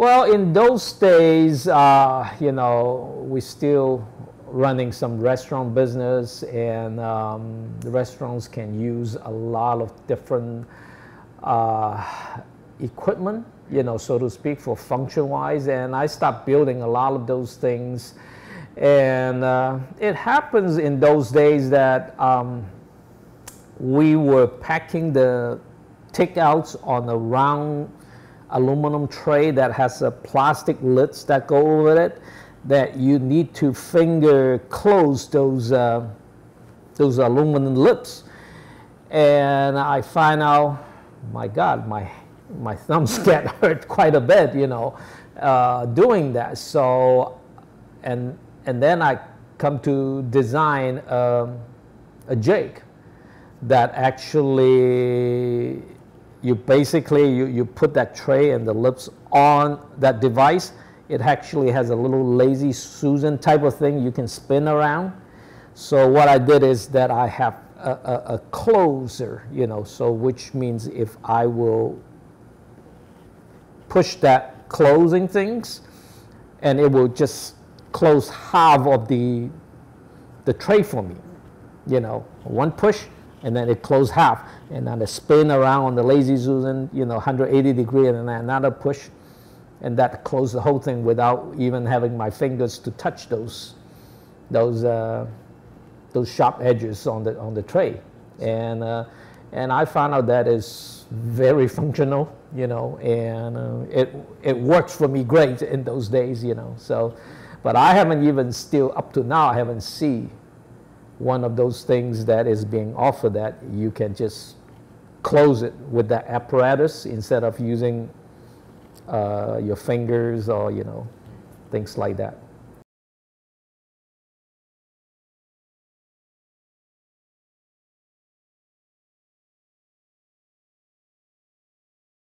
Well, in those days, uh, you know, we still running some restaurant business, and um, the restaurants can use a lot of different uh, equipment, you know, so to speak, for function wise. And I stopped building a lot of those things. And uh, it happens in those days that um, we were packing the takeouts on a round aluminum tray that has a plastic lids that go over it that you need to finger close those, uh, those aluminum lips. And I find out, my God, my, my thumbs get hurt quite a bit, you know, uh, doing that. So, and, and then I come to design um, a jig that actually you basically you, you put that tray and the lips on that device it actually has a little lazy Susan type of thing you can spin around. So what I did is that I have a, a, a closer, you know, so which means if I will push that closing things and it will just close half of the the tray for me you know one push and then it closed half. And then I spin around on the lazy susan you know 180 degree and then another push. And that closed the whole thing without even having my fingers to touch those those uh, those sharp edges on the on the tray. And uh, and I found out that is very functional you know and uh, it it works for me great in those days you know so. But I haven't even still up to now I haven't seen one of those things that is being offered that you can just close it with that apparatus instead of using uh, your fingers or you know things like that.